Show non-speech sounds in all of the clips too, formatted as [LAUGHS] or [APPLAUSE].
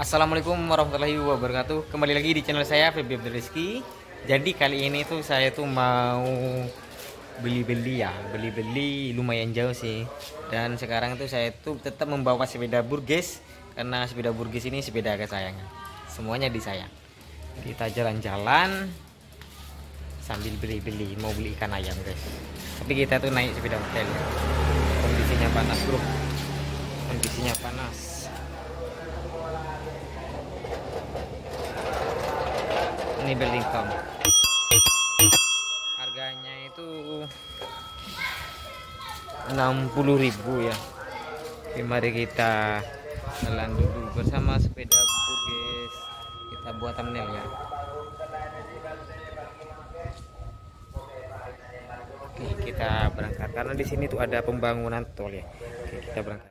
Assalamualaikum warahmatullahi wabarakatuh. Kembali lagi di channel saya Feby Abdul Rizky Jadi kali ini tuh saya tuh mau beli-beli ya Beli-beli lumayan jauh sih. Dan sekarang tuh saya tuh tetap membawa sepeda burges Karena sepeda burges ini sepeda kesayangan. Semuanya disayang. Kita jalan-jalan Sambil beli-beli Mau beli ikan ayam guys. Tapi kita tuh naik sepeda hotel. Ya Kondisinya panas bro. Kondisinya panas ini Burlington harganya itu 60.000 ya. Oke, mari kita jalan dulu bersama sepeda burges kita buat thumbnail ya. Oke, kita berangkat. Karena di sini tuh ada pembangunan tol ya. Oke, kita berangkat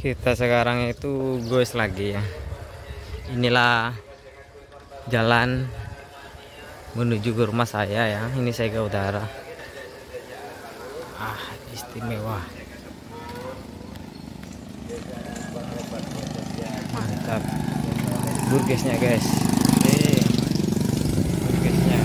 kita sekarang itu goes lagi ya. Inilah jalan menuju ke rumah saya ya. Ini saya ke utara ah istimewa. Mantap. Burgesnya guys Oke, burgesnya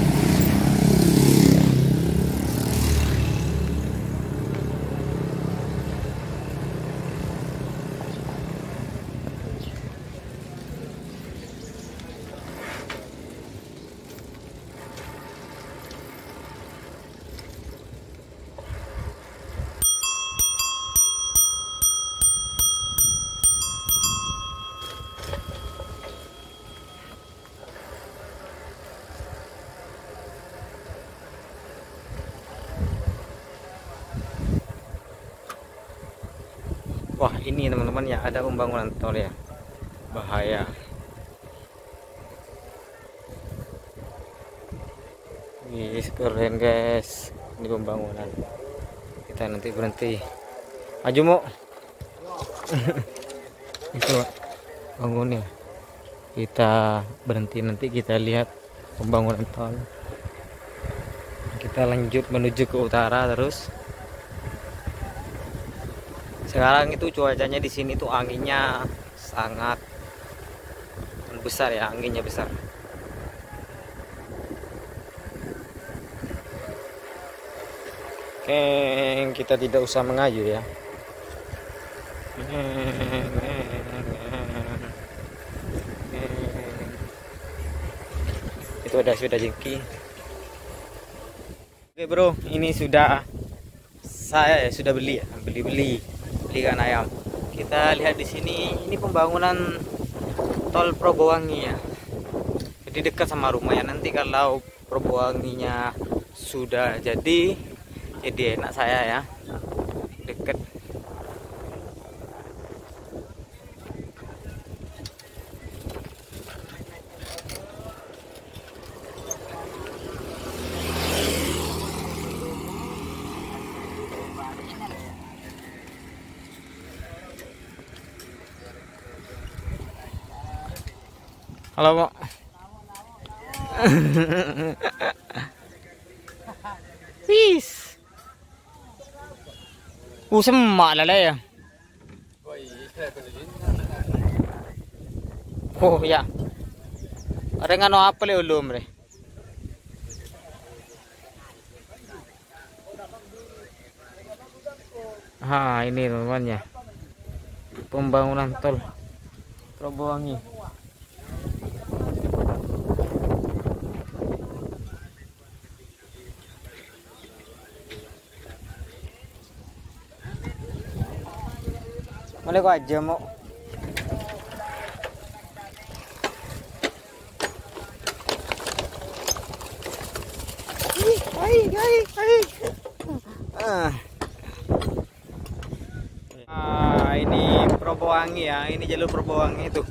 Wah ini teman-teman ya ada pembangunan tol ya. Bahaya. Wih keren guys. Ini pembangunan. Kita nanti berhenti. Maju mau [LAUGHS] itu bangunnya. Kita berhenti nanti kita lihat pembangunan tol. Kita lanjut menuju ke utara terus sekarang itu cuacanya di sini tuh anginnya sangat besar ya anginnya besar. Oke kita tidak usah mengaju ya. Itu ada sudah jengki. Oke bro ini sudah saya sudah beli ya beli-beli ikan ayam kita lihat di sini ini pembangunan tol Probowangi ya. Jadi dekat sama rumah ya. Nanti kalau Probowanginya sudah jadi jadi enak saya ya deket Halo, Pak. Wis. Uh, semak lah ya. Oh, ya. Ngano apa le ulum re? Ha, ini teman ya. Pembangunan tol Probowangi. Mulai kok aja mau. Ah. Ini Probowangi ya, ini jalur Probowangi itu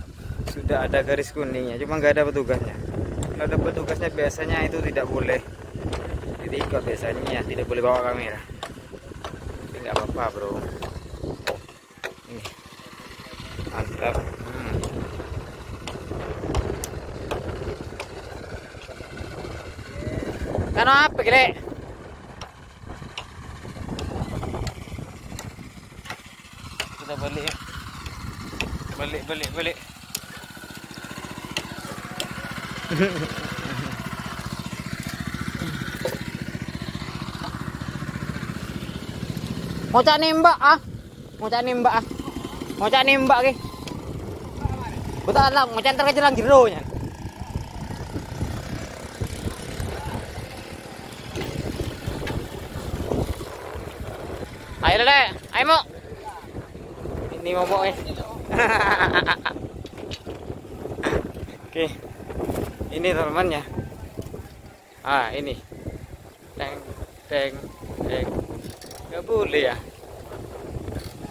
sudah ada garis kuningnya, cuma nggak ada petugasnya. kalau ada petugasnya biasanya itu tidak boleh jadi ikut biasanya tidak boleh bawa kamera tapi apa-apa bro ini mantap hmm. Kan apa gile kita balik ya balik balik balik. Mau cak nembak ah? Mau cak nembak ah? Mau cak nembak ke betul lah mau cak terkejar lang jero nya mau ini mau eh. [LAUGHS] Oke. Ini teman-teman ya ah ini. Teng teng teng. Nggak boleh ya.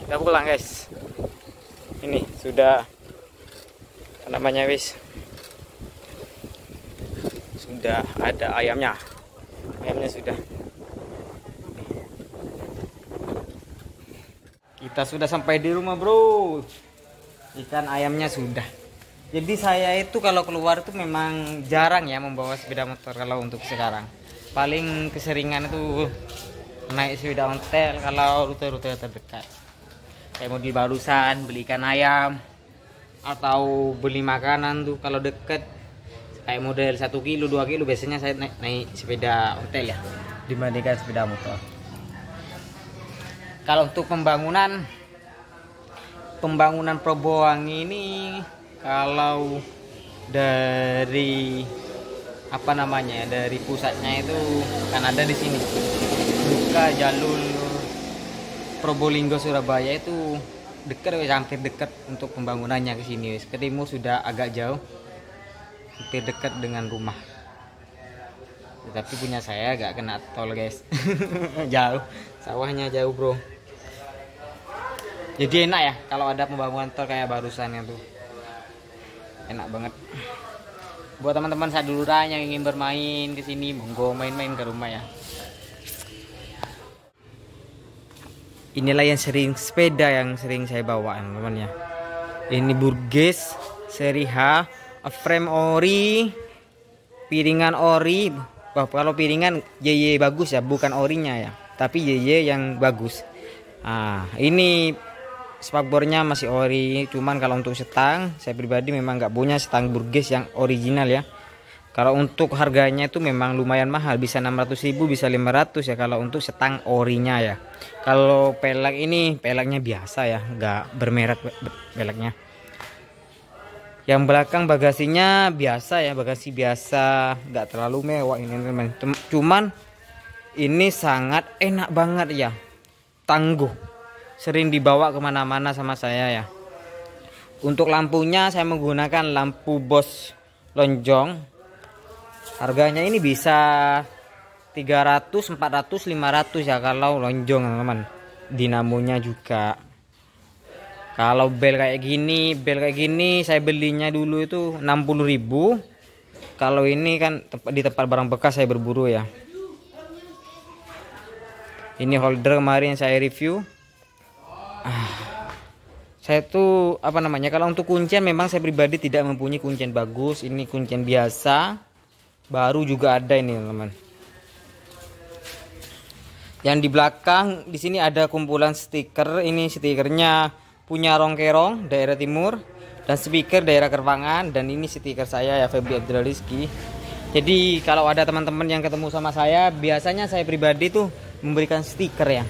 Kita pulang guys. Ini sudah namanya wis. Sudah ada ayamnya. Ayamnya sudah kita sudah sampai di rumah bro. Ikan ayamnya sudah. Jadi saya itu kalau keluar itu memang jarang ya membawa sepeda motor kalau untuk sekarang. Paling keseringan itu naik sepeda ontel kalau rute-rute terdekat. Kayak mau di barusan beli ikan ayam atau beli makanan tuh kalau deket. Kayak model satu kilo dua kilo biasanya saya naik, naik sepeda ontel ya dibandingkan sepeda motor kalau untuk pembangunan pembangunan Probowangi ini kalau dari apa namanya dari pusatnya itu kan ada di sini. Buka jalur Probolinggo Surabaya itu dekat hampir dekat untuk pembangunannya ke sini. Ke timur sudah agak jauh hampir dekat dengan rumah. Tapi punya saya agak kena tol guys. [LAUGHS] Jauh. Sawahnya jauh bro jadi enak ya kalau ada pembangunan tol kayak barusan itu enak banget. Buat teman-teman saduluran yang ingin bermain ke sini monggo main-main ke rumah ya. Inilah yang sering sepeda yang sering saya bawa teman-teman ya. Ini Burgess seri H frame ori piringan ori. Wah, kalau piringan JY bagus ya bukan orinya ya tapi JY yang bagus. Ah ini spakbornya masih ori cuman kalau untuk setang saya pribadi memang nggak punya setang Burgess yang original ya. Kalau untuk harganya itu memang lumayan mahal bisa 600.000 bisa 500 ya kalau untuk setang orinya ya. Kalau pelek ini peleknya biasa ya nggak bermerek peleknya. Yang belakang bagasinya biasa ya bagasi biasa nggak terlalu mewah ini teman cuman ini sangat enak banget ya tangguh sering dibawa ke mana-mana sama saya ya. Untuk lampunya saya menggunakan lampu bos lonjong. Harganya ini bisa 300 400 500 ya kalau lonjong teman dinamonya juga. Kalau bel kayak gini bel kayak gini saya belinya dulu itu 60.000 kalau ini kan di tempat barang bekas saya berburu ya. Ini holder kemarin saya review saya tuh apa namanya kalau untuk kuncian memang saya pribadi tidak mempunyai kuncian bagus ini kuncian biasa. Baru juga ada ini teman yang di belakang di sini ada kumpulan stiker ini stikernya punya rongkerong daerah timur dan speaker daerah Kervangan dan ini stiker saya ya Febri Abdul Rizki jadi kalau ada teman-teman yang ketemu sama saya biasanya saya pribadi tuh memberikan stiker ya.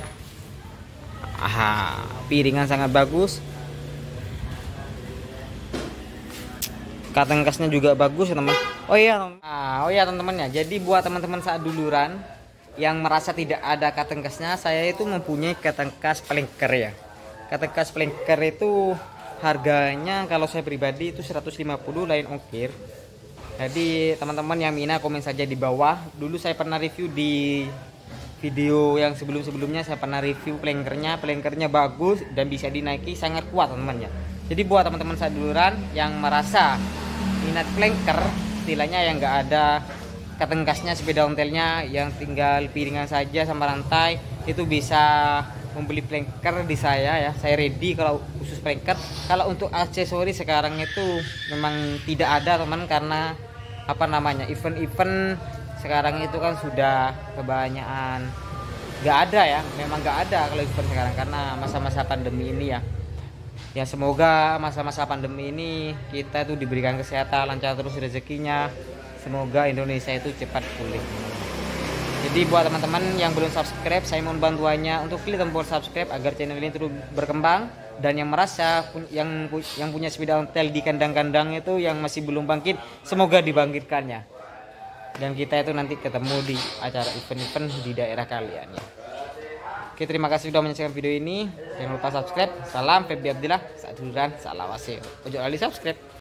Aha, piringan sangat bagus. Katengkasnya juga bagus ya teman. Oh iya, ah, oh iya teman-teman ya. Jadi buat teman-teman saat duluran yang merasa tidak ada katengkasnya, saya itu mempunyai katengkas pelengker ya. Katengkas pelengker itu harganya kalau saya pribadi itu 150 lain ongkir. Jadi teman-teman yang mina komen saja di bawah. Dulu saya pernah review di video yang sebelum-sebelumnya saya pernah review plankernya plankernya bagus dan bisa dinaiki sangat kuat teman-teman ya jadi buat teman-teman saduluran yang merasa minat planker istilahnya yang nggak ada ketengkasnya sepeda ontelnya yang tinggal piringan saja sama rantai itu bisa membeli planker di saya ya. Saya ready kalau khusus planker. Kalau untuk aksesori sekarang itu memang tidak ada teman karena apa namanya event-event sekarang itu kan sudah kebanyakan. Nggak ada ya memang nggak ada kalau event sekarang karena masa-masa pandemi ini ya ya semoga masa-masa pandemi ini kita tuh diberikan kesehatan lancar terus rezekinya. Semoga Indonesia itu cepat pulih. Jadi buat teman-teman yang belum subscribe saya mohon bantuannya untuk klik tombol subscribe agar channel ini terus berkembang. Dan yang merasa yang yang punya sepeda ontel di kandang-kandang itu yang masih belum bangkit semoga dibangkitkannya. Dan kita itu nanti ketemu di acara event-event di daerah kalian ya Oke terima kasih sudah menyaksikan video ini. Jangan lupa subscribe. Salam Febi Abdillah. Saat duluran salam wasil ojo lali subscribe